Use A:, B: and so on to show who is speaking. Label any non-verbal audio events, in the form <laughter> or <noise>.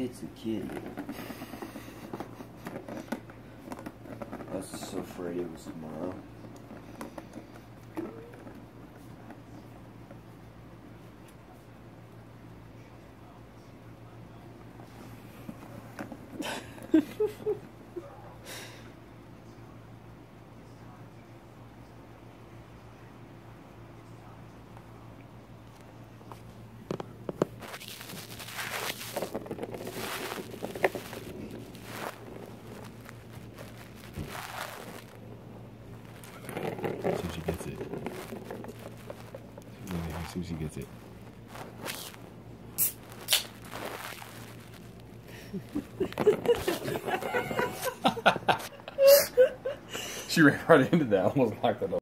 A: It's a kitty. I was so afraid it was tomorrow.
B: See if she gets it. Yeah, see if she gets it. <laughs> she ran right into that, almost knocked it off.